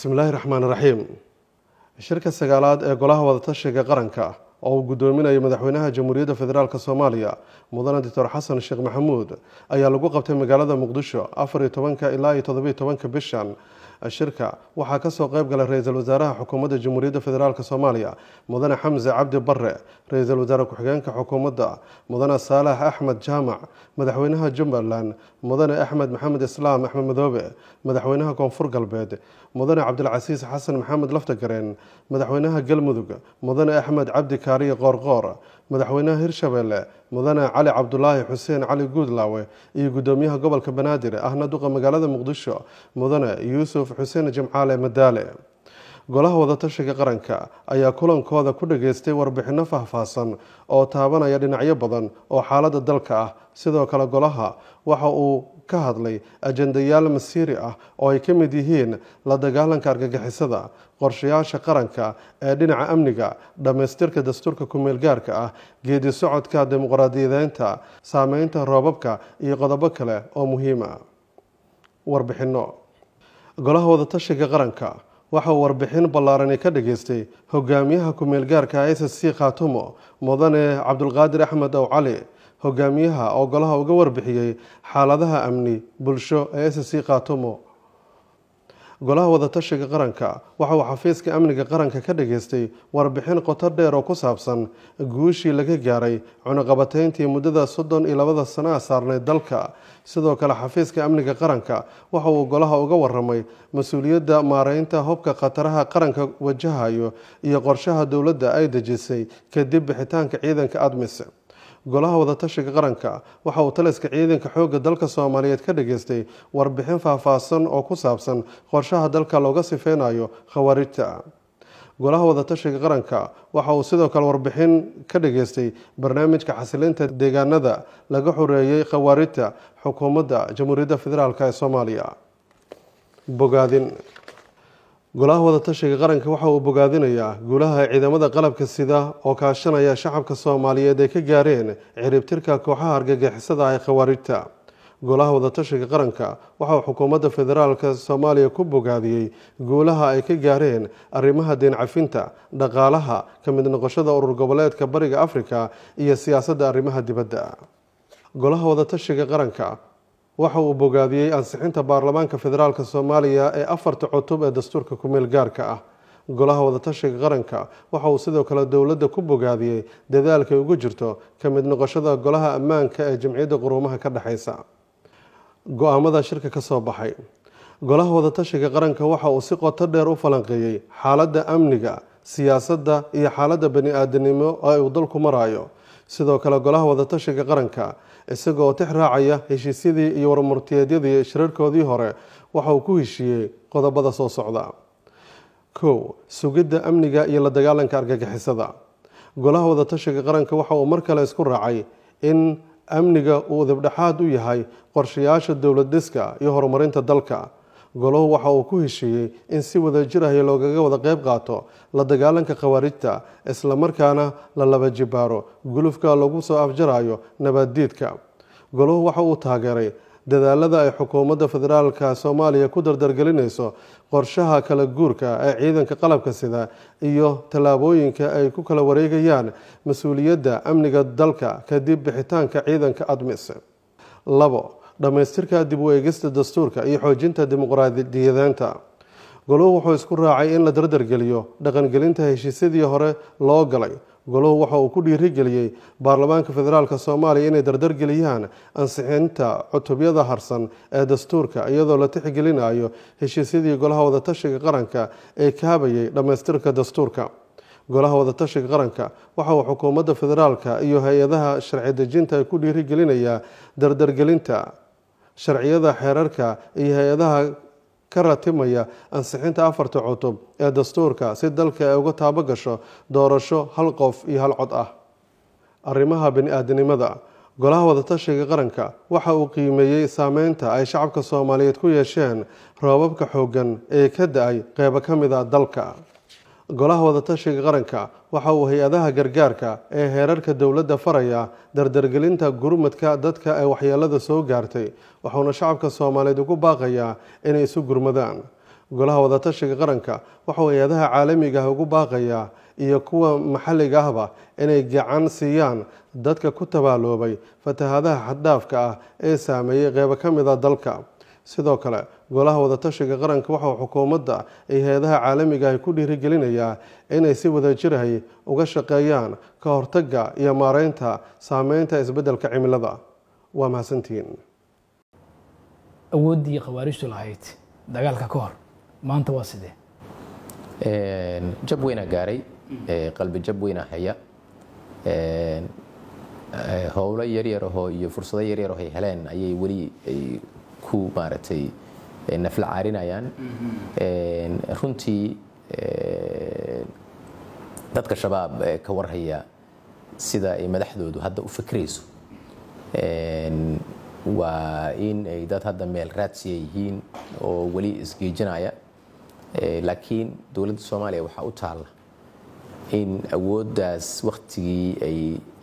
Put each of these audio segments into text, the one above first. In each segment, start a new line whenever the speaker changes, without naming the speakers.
bismi illaahi raxmaan raxiim shirka sagaalaad ee golaha wadatashiga qaranka oo uu guddoominayo madaxweynaha jamhuuriyadda federaalk soomaaliya mudane doctor xasan sheekh maxamuud ayaa lagu qabtay magaalada muqdisho afar iyo tobanka ilaa iyo todobiyo tobanka bishan shirka. Waxaa ka soo qeyb galay ra'iisul wasaaraha xukuumadda jamhuuriyadda federaalk soomaaliya mudane xamse cabdi bare ra'iisul wasaare ku-xigeenka xukuumadda mudane saalax axmed jaamac madaxweynaha jubbaland mudane axmed maxamed islaam axmed madoobe madaxweynaha koonfur galbeed mudane cabdilcasiis xasan maxamed laftagareen madaxweynaha galmudug mudane axmed cabdi kaariye qoorqoor madaxweynaha hirshabelle mudane cali cabdulaahi xuseen cali guudlaawe iyo guddoomiyaha gobolka banaadir ahna duqa magaalada muqdisho mudane yuusuf xuseen jimcaale madaale golaha wadatashiga qaranka ayaa kulankooda ku dhageystay warbixino faahfaahsan oo taabanaya dhinacyo badan oo xaaladda dalka ah. Sidoo kale golaha waxa uu ka hadlay ajendayaal masiiri ah oo ay ka mid yihiin la dagaalanka argagixisada qorshayaasha qaranka ee dhinaca amniga dhammaystirka dastuurka kumeel gaarka ah geedi socodka dimuqraadiyadeynta saameynta roobabka iyo qodobo kale oo muhiima. Warbixino golaha wadatashiga qaranka waxa uu warbixin ballaarani ka dhageystay hogaamiyaha kumeel gaarka s c khaatumo mudane cabdulqaadir axmed ow cali. Hogaamiyaha oo golaha uga warbixiyey xaaladaha amni bulsho ee s c khaatumo golaha wadatashiga qaranka. Waxa uu xafiiska amniga qaranka ka dhageystay warbixin qoto dheer oo ku saabsan guushii laga gaaray cunuqabateyntii muddada soddon iyo labada sano a saarneyd dalka. Sidoo kale xafiiska amniga qaranka waxa uu golaha uga waramay mas'uuliyadda maareynta hubka khataraha qaranka wajahayo iyo qorshaha dowladda ay dejisay kadib bixitaanka ciidanka admis golaha wadatashiga qaranka. Waxa uu taliska ciidanka xoogga dalka soomaaliyeed ka dhageystay warbixin faahfaahsan oo ku saabsan qorshaha dalka looga sifeynayo khawaarijta. Golaha wadatashiga qaranka waxa uu sidoo kale warbixin ka dhageystay barnaamijka xasilinta deegaanada laga xoreeyey khawaarijta xukuumadda jamhuuriyadda federaalk ee soomaaliya. Bogaadin golaha wadatashiga qaranka waxa uu bogaadinayaa guulaha ciidamada qalabka sida oo kaashanaya shacabka soomaaliyeed ay ka gaareen ciribtirka kooxaha argagixisada ee khawaarijta. Golaha wadatashiga qaranka waxa uu xukuumadda federaalk soomaaliya ku bogaadiyey guulaha ay ka gaareen arrimaha deen cafinta dhaqaalaha ka mid noqoshada urur goboleedka bariga afrika iyo siyaasadda arrimaha dibadda. Golaha wadatashiga qaranka waxa uu bogaadiyey ansixinta baarlamaanka federaalk soomaaliya ee afarta cutub ee dastuurka kumeel gaarka ah. Golaha wadatashiga qaranka waxa uu sidoo kale dowladda ku bogaadiyey dadaalkay ugu jirto ka mid noqoshada golaha ammaanka ee jamciyadda quruumaha ka dhexeysa go'aamada shirka ka soo baxay. Golaha wadatashiga qaranka waxa uu si qoto dheer u falanqeeyey xaaladda amniga siyaasadda iyo xaaladda bani-aadanimo ee uu dalku marayo sidoo kale golaha wadatashiga qaranka isagoo tix raacaya heshiisyadii iyo warmurtiyeedyadii shirarkoodii hore waxa uu ku heshiiyey qodobada soo socda. Kow sugidda amniga iyo la dagaalanka argagixisada. Golaha wadatashiga qaranka waxa uu mar kale isku raacay in amniga uu dibdhexaad u yahay qorshayaasha dowlad dhiska iyo horumarinta dalka golahu waxa uu ku heshiiyey in si wada jir ah loogaga wada qeyb qaato la dagaalanka khawaarijta islamarkaana la laba jibaaro gulufka lagu soo afjarayo nabaddiidka golahu waxa uu taageeray dadaalada ay xukuumadda federaalka soomaaliya ku dardargelinayso qorshaha kala guurka ee ciidanka qalabka sida iyo tallaabooyinka ay ku kala wareegayaan mas'uuliyadda amniga dalka kadib bixitaanka ciidanka admis. Labo dhammaystirka dib u eegista dastuurka iyo xoojinta dimuqraadiyadeenta goluhu wuxuu isku raacay in la dardargeliyo dhaqangelinta heshiisyadii hore loo galay. Goluhu waxa uu ku dhiirigeliyey baarlamaanka federaalk soomaaliya inay dardargeliyaan ansixinta cutubyada harsan ee dastuurka iyadoo la tixgelinayo heshiisyadii golaha wadatashiga qaranka ee kaabayay dhammaystirka dastuurka. Golaha wadatashiga qaranka waxa uu xukuumadda federaalka iyo hay'adaha sharci dejinta ku dhiirigelinayaa dardargelinta sharciyada xeerarka iyo hay'adaha ka ratimaya ansixinta afarta cutub ee dastuurka si dalka ay uga taabo gasho doorasho hal qof iyo hal cod ah. Arrimaha bani-aadanimada golaha wadatashiga qaranka waxa uu qiimeeyey saameynta ay shacabka soomaaliyeed ku yeesheen roobabka xooggan ee ka da'ay qeybo ka mid a dalka golaha wadatashiga qaranka waxa uu hay'adaha gargaarka ee heerarka dowladda faraya dardargelinta gurmadka dadka ee waxyeelada soo gaartay wuxuuna shacabka soomaaliyeed ugu baaqayaa inay isu gurmadaan. Golaha wadatashiga qaranka waxauu hay'adaha caalamiga ah ugu baaqayaa iyo kuwa maxalliga ahba inay gacan siiyaan dadka ku tabaaloobay fatahaadaha xaddhaafka ah ee saameeyey qeybo ka mid a dalka sidoo kale golaha wadatashiga qaranka waxauu xukuumadda ay hay'adaha caalamiga ah ku dhiirigelinayaa inay si wadajirahay uga shaqeeyaan ka hortagga iyo maareynta saameynta isbeddelka cimilada. Waa mahadsantihiin
awooddii khawaarijtu lahayd dagaalka ka hor maanta waa sidee?
Jab weynaa gaaray. Qalbi jab weynaa haya howlo yaryarahoo iyo fursado yaryarahoo ay heleen ayay weli ay ku maaragtay nafla caarinayaan runtii dadka shabaab ka warhaya sida ay madaxdoodu hadda u fikrayso waa in ay dad hadda meel raadsiya yihiin oo weli isgeejinaya laakiin dowladda soomaaliya waxaa u taalla in awooddaas waktigii ay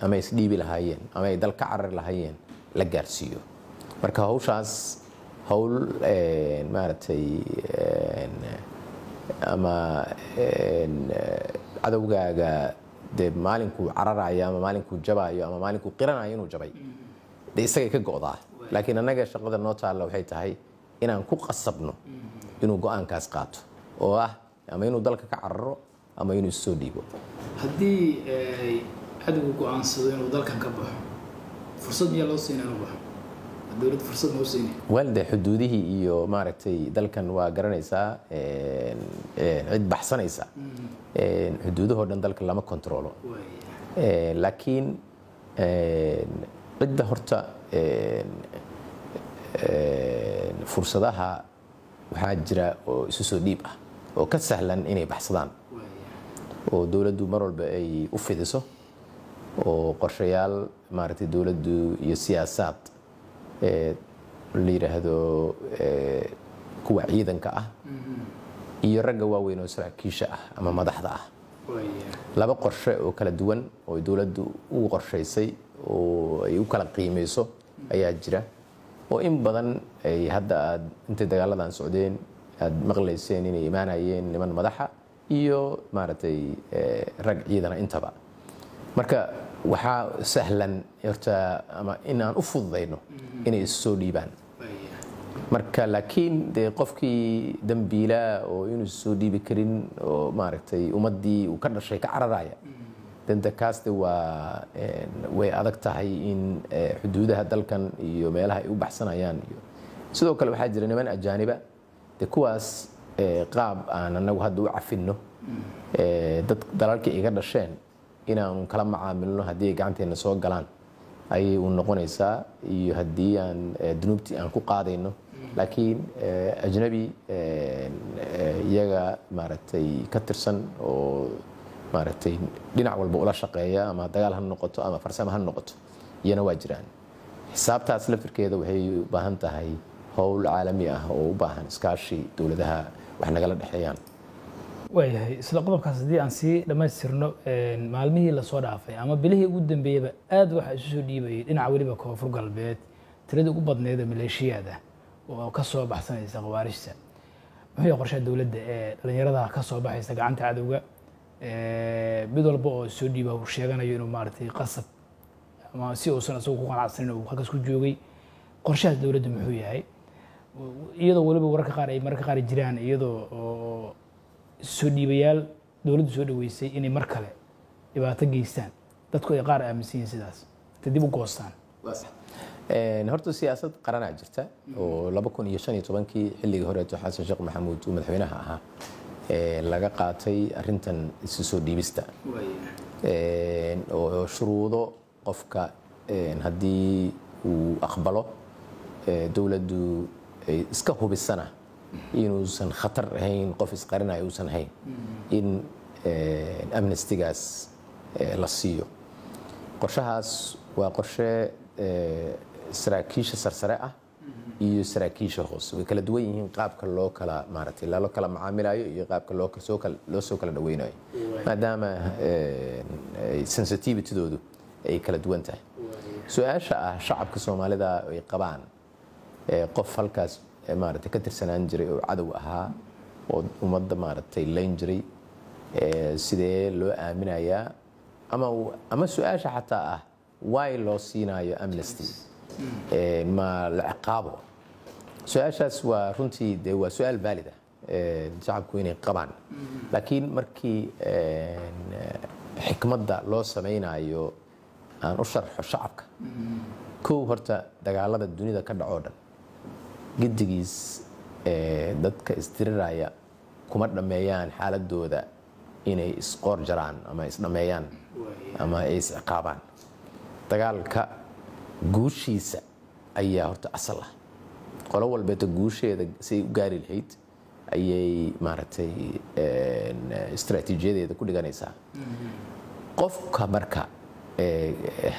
ama isdhiibi lahaayeen ama ay dal ka carari lahaayeen la gaarsiiyo. Marka hawshaas howl maaragtay ama cadowgaaga dee maalinkuu cararayo ama maalinkuu jabaayo ama maalinkuu qiranayo inuu jabay. Dee isagay ka go'daa. Laakiin annaga shaqada noo taalla waxay tahay inaan ku qasabno inuu go'aankaas qaato. Oo ah ama inuu dalka ka cararo ama inuu issoo dhiibo.
Haddii cadowgu go'aansado inuu dalkan ka baxo fursad miyaa loo siina inuu baxo dowladda fursad u siini.
Waalde xuduudihii iyo maaragtay dalkan waa garanaysaa cid baxsanaysa. Xuduudahoo dhan dalka lama kontrolo laakiin cidda horta fursadaha waxaa jira oo isu soo dhiib ah oo ka sahlan inay baxsadaan. Oo dowladdu mar walba ay u fidiso oo qorshayaal maaragtay dowladdu iyo siyaasaad la yidhaahdo kuwa ciidanka ah. Iyo ragga waaweyn oo saraakiisha ah ama madaxda ah. Laba qorshe oo kala duwan oo dowladdu u qorshaysay oo ay u kala qiimeyso ayaa jira. Oo in badan ay hadda aad intay dagaaladan socdeen aad maqlayseen inay imaanayeen niman madaxa iyo maaragtay rag ciidana intaba. Marka waxaa sahlan horta ama in aan u fududayno inay isu soo dhiibaan. Marka laakiin dee qofkii dambiilaa oo inuu soo dhiibi karin oo maaragtay ummaddii uu ka dhashay ka cararaya danta kaaste waa way adag tahay in xuduudaha dalkan iyo meelaha ay u baxsanayaan iyo sidoo kale waxaa jira niman ajaaniba de kuwaas qaab aan anagu hadda u cafinno dad dalalkii iga dhasheen inaanu kala macaamilno haddii ay gacanteena soo galaan ayay u noqonaysaa. Iyo haddii aan dunuubtii aan ku qaadayno laakiin ajnabi iyaga maaragtay ka tirsan oo maaragtay dhinac walba ula shaqeeya ama dagaal ha noqoto ama farsamo ha noqoto iyana waa jiraan. Xisaabtaas laftirkeeda waxay u baahan tahay howl caalami ah oo u baahan iskaashi dowladaha wax nagala dhexeeyaan
waayahay isla qodobkaas haddii aan sii dhammaystirno maalmihii la soo dhaafay ama bilihii ugu dambeeyaba aad waxaa isu soo dhiibayay dhinaca weliba koonfur galbeed tiradii ugu badneed oo maleeshiyaad ah oo ka soo baxsanaysa khawaarijta. Muxuu qorshaha dowladda ee dhallinyarada ka soo baxaysa gacanta cadowga? Mid walba oo soo dhiiba uu sheeganayo inuu maaragtay qasab ama si uusan isagu ku qanacsanin uu halkaas ku joogay. Qorshahaas dowladda muxuu yahay? Iyadoo weliba wararka qaar ay mararka qaar jiraan iyadoo oo soo dhiibayaal dowladdu soo dhaweysay inay mar kale dhibaato geystaan. Dadku ay qaar aaminsan yihiin sidaas. Ta dib u goostaan.
Horta siyaasad qaranaa jirta oo laba kun iyo shan iyo tobankii xilligii horeeto xasan sheekh maxamuud uu madaxweynaha ahaa laga qaatay arintan isu soo dhiibista. Oo shuruudo qofka haddii uu aqbalo dowladdu ay iska hubisana inuusan khatar ahayn qof isqarinayo uusan ahayn in amnestigaas la siiyo. Qorshahaas waa qorshe saraakiisha sarsare ah iyo saraakiisha hoose way kala duwan yihiin qaabka loo kala maaragtay loo kala macaamilayo iyo qaabka loo soo kala loo soo kala dhaweynayo. Maadaama sensitivitydoodu ay kala duwan tahay. Su'aasha ah shacabka soomaalida ay qabaan qof halkaas maaragtay ka tirsanaan jiray oo cadow ahaa oo ummadda maaragtay layn jiray. Sidee loo aaminayaa? Ama ama su'aasha xataa ah way loo siinayo amnesty? Ma la ciqaabo? Su'aashaas waa runtii de waa su'aal vaalid ah. Shacabku inay qabaan. Laakiin markii xikmadda loo samaynayo aan u sharxo shacabka kow horta dagaalada dunida ka dhacoo dhan gedigiis dadka isdiriraya kuma dhammeeyaan xaaladooda inay isqoor jaraan ama isdhammeeyaan ama ay isciqaabaan. Dagaalka guushiisa ayaa horta asal ah. Qolo walbeeta guusheeda siay u gaari lahayd ayay maaragtay istraatiijiyadeeda ku dhiganaysaa. Qofka marka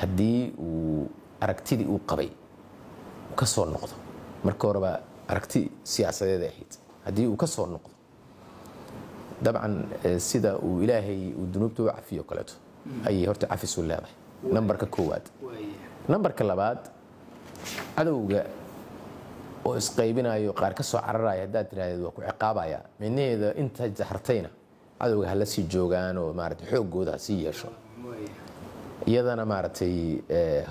haddii uu aragtidii uu qabay ka soo noqdo marka horeba aragti siyaasadeed ahayd. Haddii uu ka soo noqdo dabcan sida uu ilaahay uu dunuubta u cafiyo kaleeto ayay horta cafisu leedahay. Nambarka koowaad. Nambarka labaad cadowga oo isqaybinayo qaar ka soo cararaya haddaad tiraahdeed waa ku ciqaabaya. Micnaheeda inta jahartayna cadowga hala sii joogaan oo maarata xooggooda ha sii yeesho. Iyadana maaragtay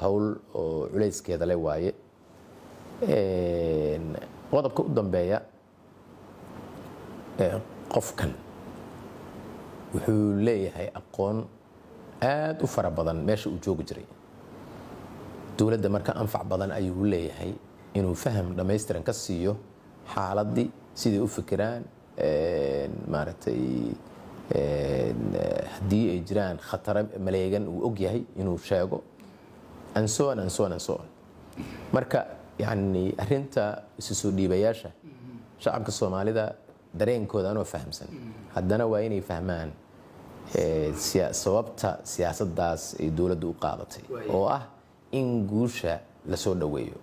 howl oo culayskeeda le waaye qodobka u dambeeya qofkan wuxuu leeyahay aqoon aad u fara badan meesha uu joogi jiray. Dowladda marka anfac badan ayuu leeyahay inuu faham dhammaystiran ka siiyo xaaladii siday u fikiraan maaragtay haddii ay jiraan khataro maleegan uu og yahay inuu sheego ansoon ansoon ansoon marka yani arinta isu soo dhiibayaasha shacabka soomaalida dareenkooda anoo fahamsan. Haddana waa inay fahmaan sababta siyaasaddaas ay dowladdu u qaadatay. Oo ah in guusha la soo dhoweeyo